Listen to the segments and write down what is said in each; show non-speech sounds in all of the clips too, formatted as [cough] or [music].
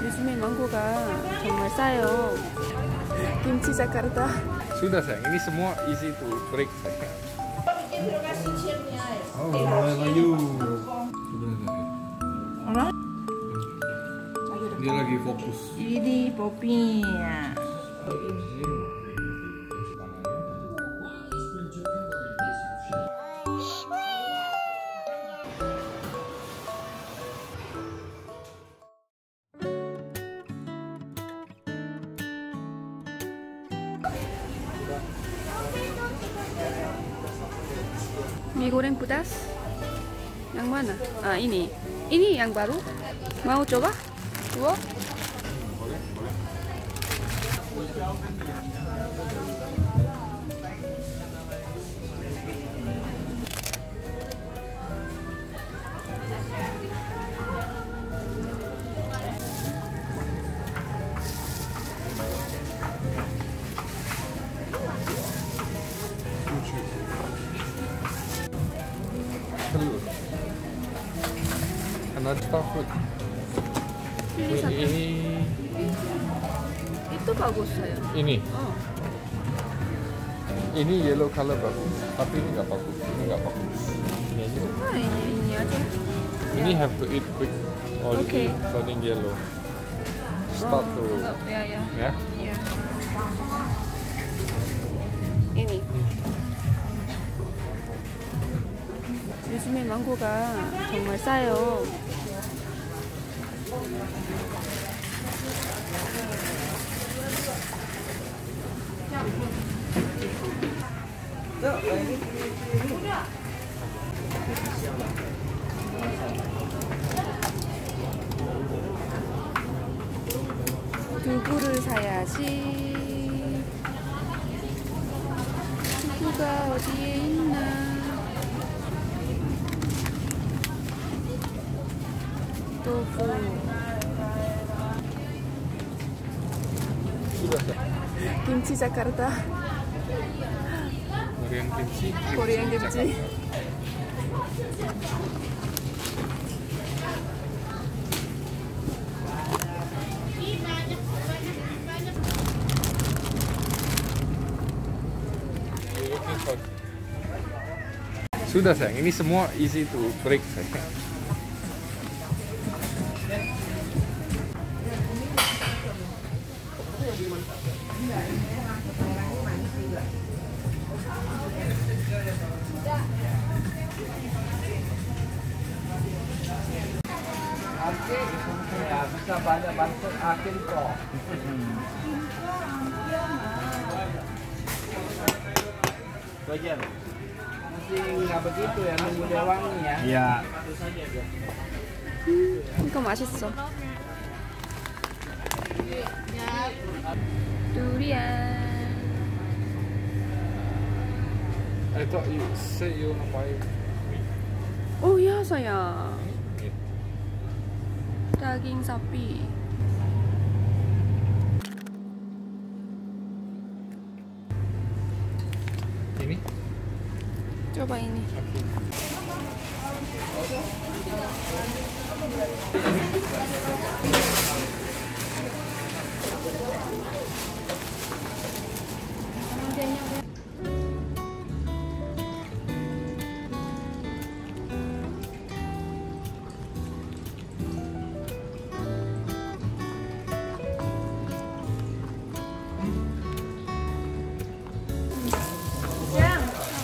요즘에 망고가 정말 싸요. 김치 자카르타. Sudah sayang, ini semua easy to break sayang. Oh, mulai layu. Apa? Dia lagi fokus. Ini popinya. Mie goreng pedas. Yang mana? Ah ini. Ini yang baru. Mau coba? Dua? Telur. Ini Ini, satu. ini, Itu bagus saya. ini, Oh. ini yellow color bagus, tapi ini nggak bagus, ini nggak bagus. Ini aja. Ah, ini ini aja. Ini have to eat quick, already Okay. turning yellow. Start to, Oh, ya ya. ya. Ya. Ini. 요즘에 망고가 정말 싸요. 두부를 사야지. 두부가 어디에 있나? tofu. Kimchi Jakarta. Korean kimchi. Korean kimchi. Sudah sayang, ini semua isi to break sayang. bisa banyak bantu akhir kok. Masih nggak begitu ya nunggu dewangi. Ya. Iya. Ini kok masih so. Durian. I thought you say you wanna buy. Oh ya saya. Daging sapi. ini. coba ini.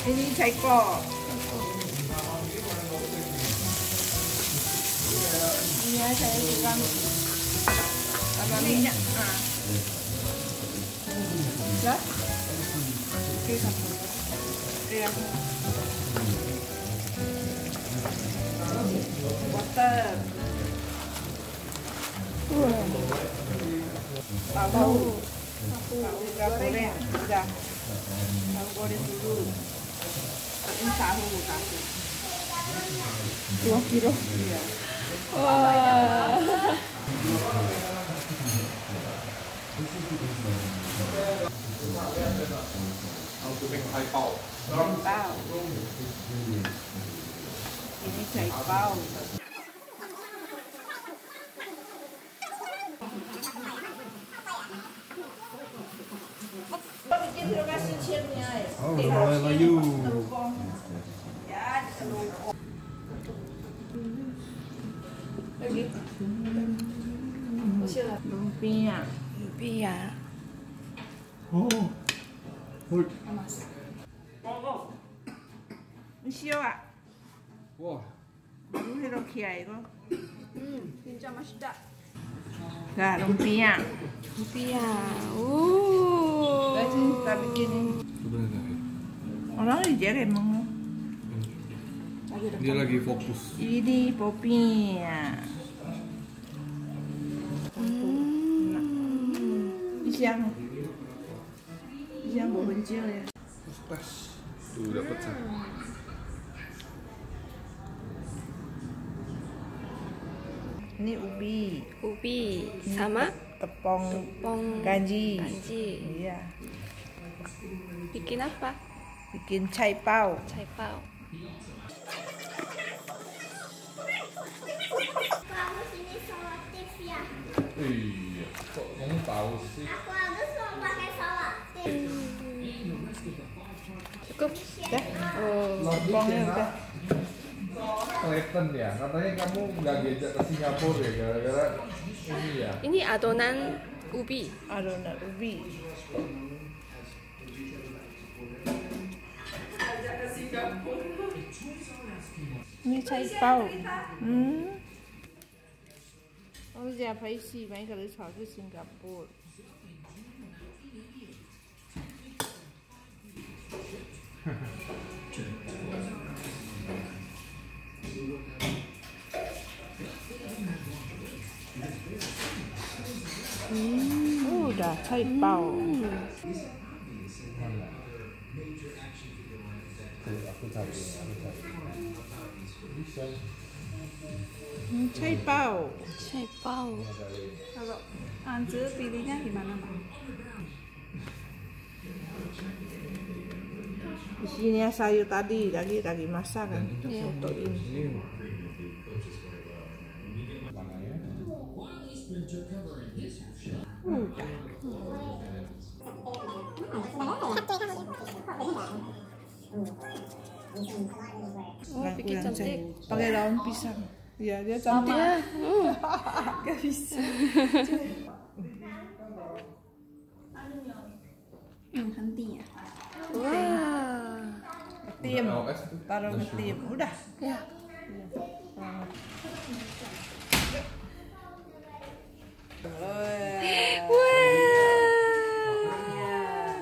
이미 제거 안녕하세요 이건 아마미냐 Water. 자? 그래서 그래야 왔다 tahu tahu tahu goreng sudah tahu goreng dulu Ini tahu kasih. Dua kilo. Iya. Wah. Bao. Ini jahit bao. Oh. Hold. 시오아 Wah. baru 이렇게 이거 음, 진짜 맛있다. 자 lumpia Lumpia. 오. Guys, kita bikin Sebenarnya orang ini jarang mau dia lagi fokus. ini popinya isiang isiang mau kecil ya Tes. Tuh dapat sih. ini ubi Ubi sama tepung tepung gaji kanji. iya Bikin apa? bikin cai pao Cai pao. Kamu sini selotip ya. Iya. Kok kamu tahu sih? Aku Cukup. dah Oh. udah Kelihatan ya. Katanya kamu nggak ngejak ke Singapura ya gara-gara ini ya. Ini adonan ubi. adonan ubi ini cai pao hmm ông già phải xì mấy cái đứa trò cái Singapore Hmm, udah cai Ooh, the tight. Chạy bao. Ừ, Chạy bao. Ăn giữa tí đi nhá thì mà nào Pak? Di sini ya sayur tadi, lagi lagi masak kan. Iya. Ya? Oh, Nah, bikin kurang cantik. saya. Pakai daun pisang. Iya, dia cantik. Ya. [laughs] Oh. Gak bisa. Hmm, hentinya. Wah. Tim. LS tuh. Taruh ke tim. Udah. Ya. Wah.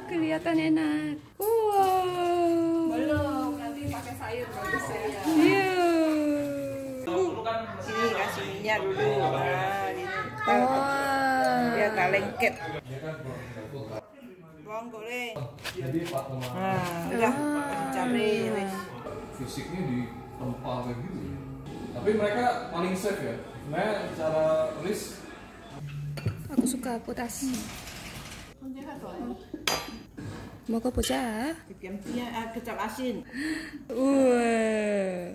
Kelihatan enak. Wow. Belum, nanti pakai sayur bagus ya. Iya. Sini kasih minyak dulu. Nah, ini. Wah. Biar gak lengket. Kan. Bawang goreng jadi 4,5 udah cari fisiknya di tempat kayak gitu. Tapi mereka paling safe ya. Sebenarnya cara risk. Aku suka putas mau ke puja kecap asin. Wah.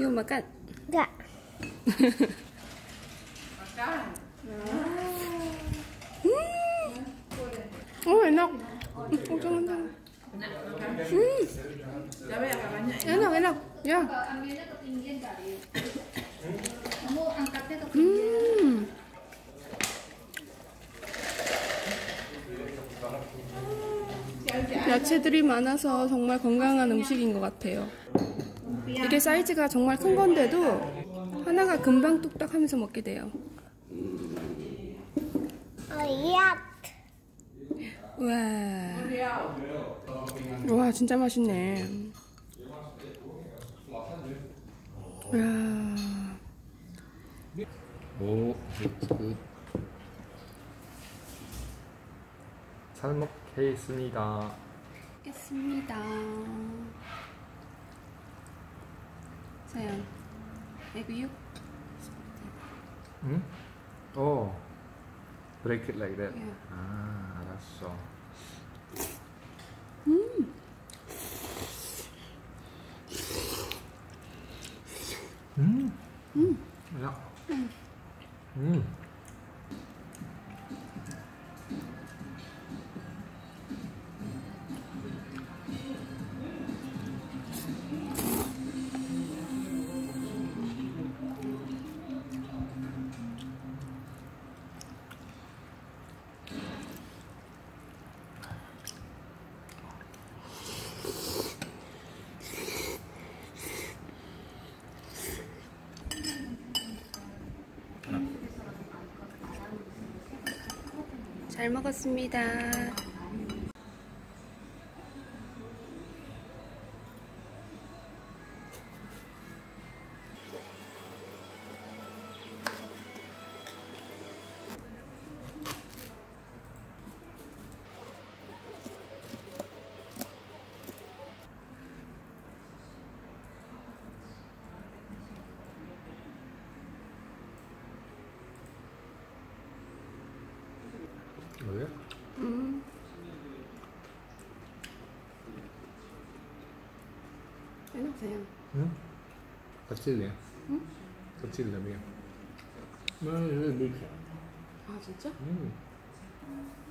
Yuk makan. Enggak. Makan. Hmm. Oh, enak. Oh. Enak enak. Ya. Hmm. 야채들이 많아서 정말 건강한 음식인 것 같아요. 이게 사이즈가 정말 큰 건데도 하나가 금방 뚝딱 하면서 먹게 돼요. Oh iya. 와. 와, 진짜 맛있네. 와. 오, 굿. 잘 먹겠습니다. 먹겠습니다. Maybe you? 응? 어. Break it like that. Yeah. 아, 알았어. 음. 음. 야. 음. 잘 먹었습니다. 거예요? 음. 해놓으세요. 응? 갑질래요? 응? 갑질래요. 나 이렇게. 아 진짜? 응. 음.